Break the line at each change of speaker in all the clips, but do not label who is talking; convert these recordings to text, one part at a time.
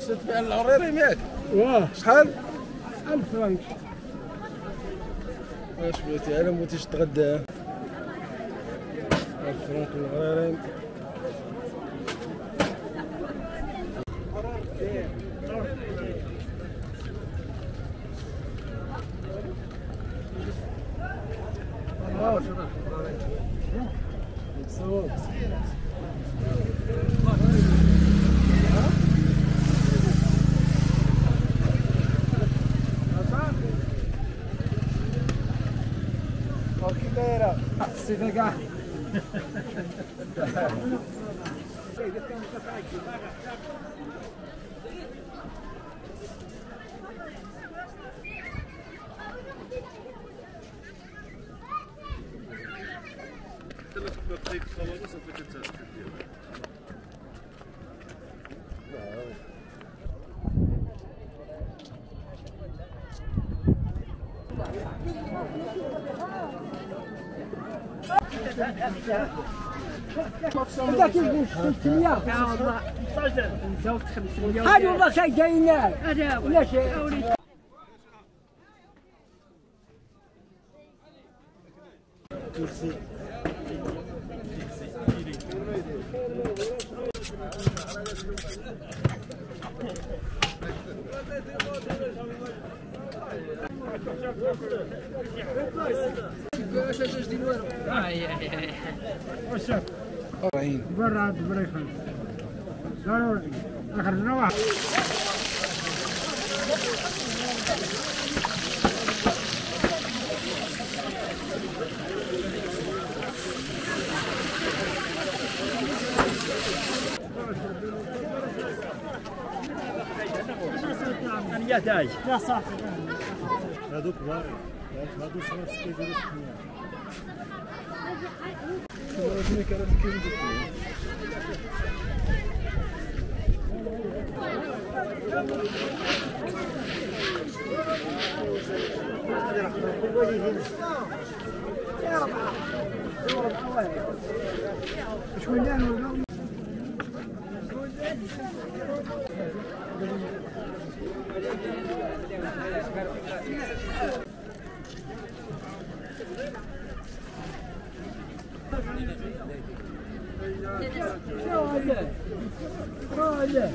شفت فيها العريري مات واه شحال؟
1000 فرنك
واش بغيتي؟ أنا بغيتي تتغدى 1000 فرنك العريري Oh, se Senegal. Thank you.
هذاك يجي 600 والله مزوج 500 هذا والله شي جايين هذا ولا شي كرسي Thank you. برا بريخان ضروري اخرجنا واحد يا داي يا صافي Tu m'as
jamais carrément dit ça.
Olha! Olha!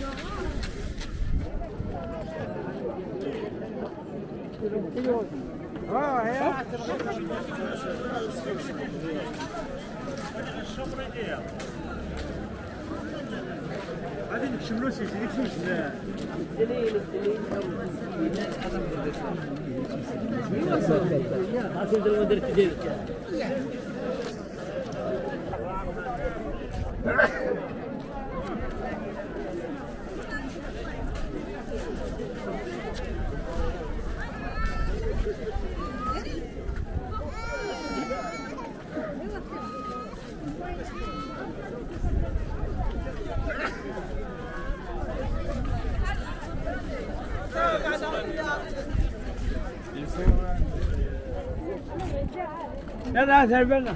Yeah. Hadi şimdi sesini kimse. Deleyelim, deleyelim. Adam dedi. Ne varsa ya. Nasıl deleyelim dedi. Ya da serbest.